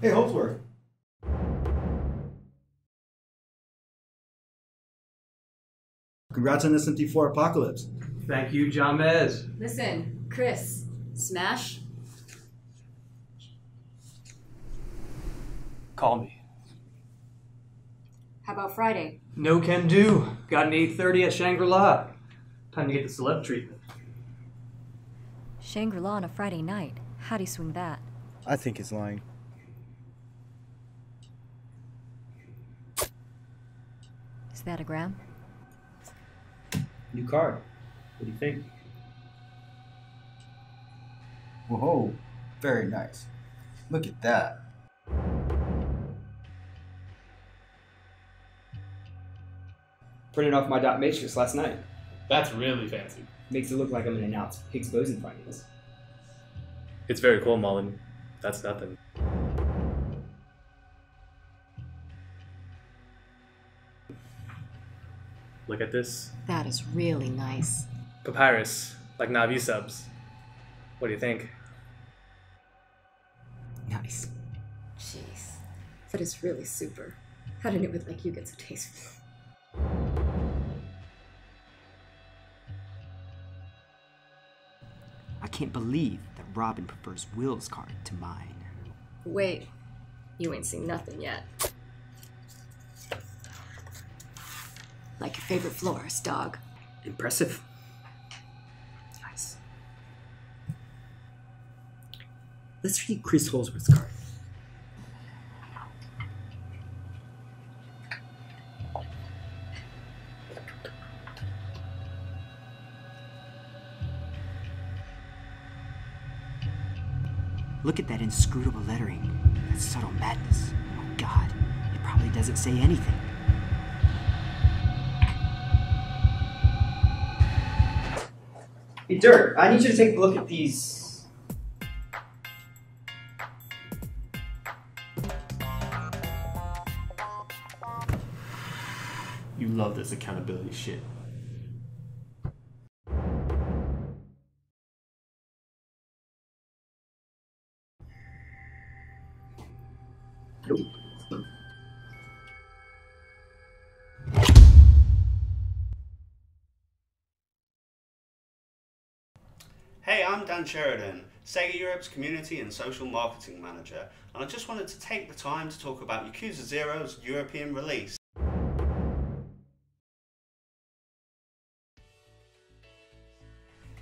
Hey, Holdsworth. Congrats on SMT4 Apocalypse. Thank you, John Mez. Listen, Chris, Smash? Call me. How about Friday? No can do. Got an 8.30 at Shangri-La. Time to get the celeb treatment. Shangri-La on a Friday night. How do you swing that? I think he's lying. Is that a gram? New card. What do you think? Whoa, very nice. Look at that. Printed off my dot matrix last night. That's really fancy. Makes it look like I'm gonna announce Higgs boson findings. It's very cool, Mullen. That's nothing. Look at this. That is really nice. Papyrus, like Navi subs. What do you think? Nice. Jeez. That is really super. How did it with like you get so tasteful? I can't believe that Robin prefers Will's card to mine. Wait, you ain't seen nothing yet. Like your favorite florist, dog. Impressive. Nice. Let's read Chris Holsworth's card. Look at that inscrutable lettering. That subtle madness. Oh god, it probably doesn't say anything. Hey, Dirk, I need you to take a look at these. You love this accountability shit. Hey, I'm Dan Sheridan, Sega Europe's Community and Social Marketing Manager, and I just wanted to take the time to talk about Yakuza Zero's European release.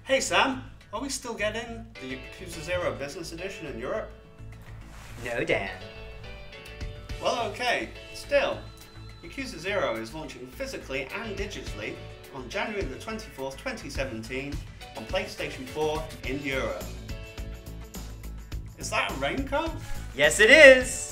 Hey Sam, are we still getting the Yakuza Zero Business Edition in Europe? No, Dan. Well, okay, still. Yakuza Zero is launching physically and digitally on January the 24th, 2017 on PlayStation 4 in Europe. Is that a raincoat? Yes, it is!